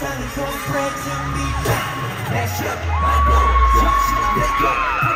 Sun is on spread to me. Mash up, I go, go.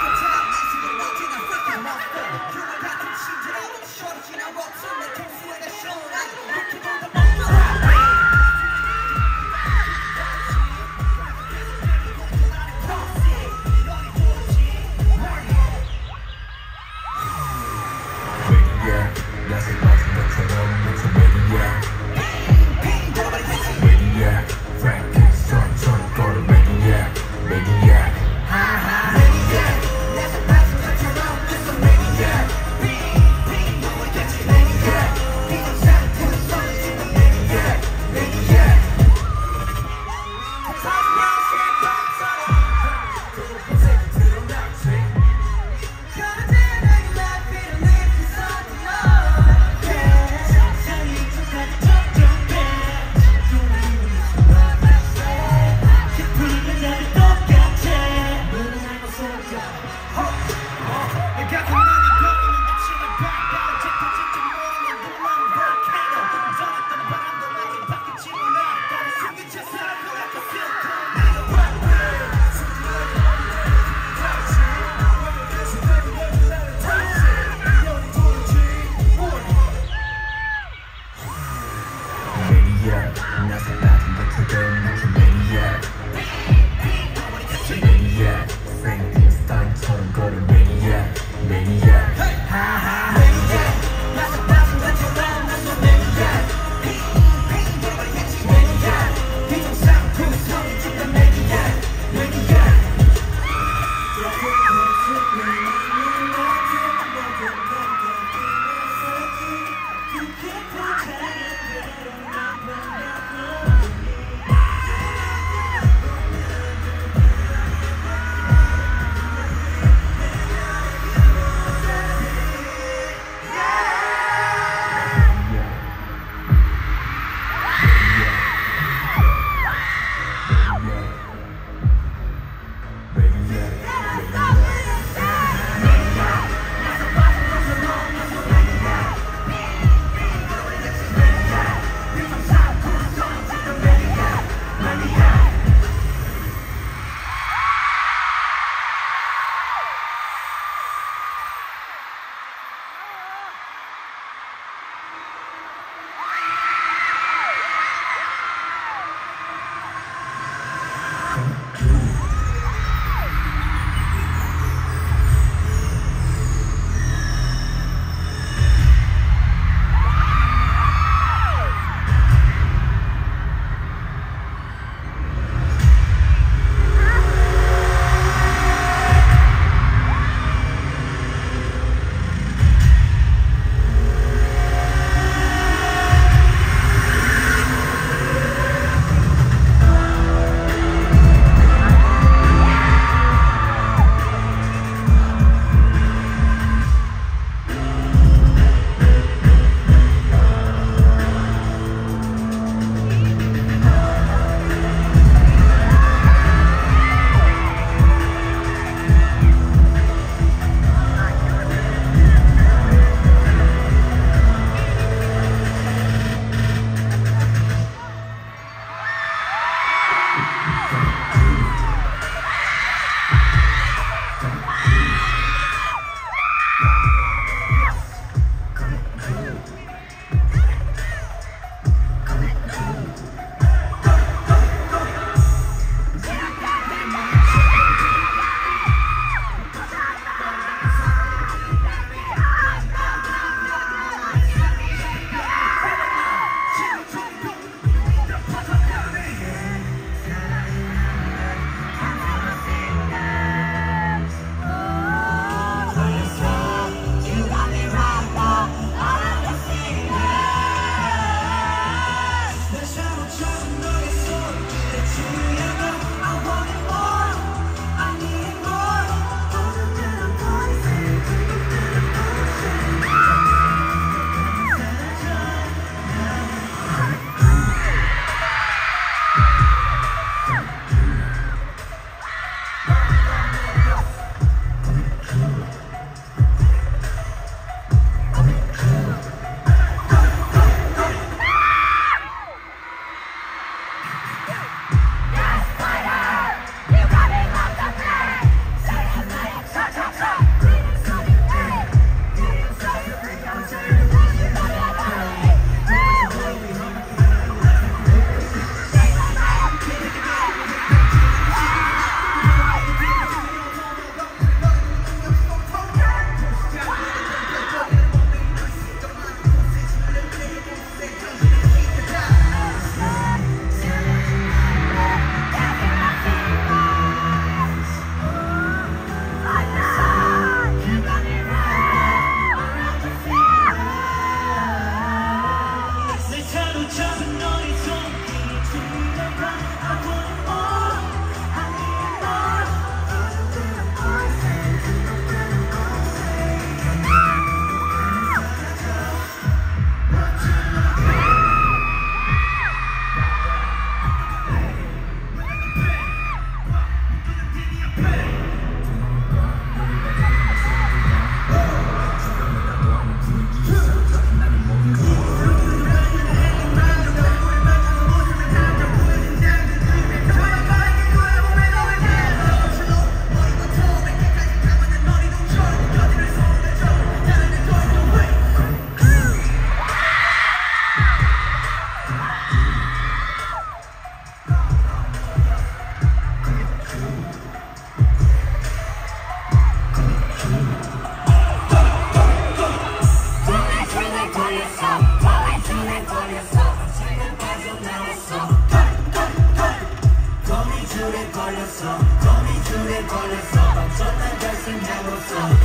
It's up. I'm so that doesn't have a.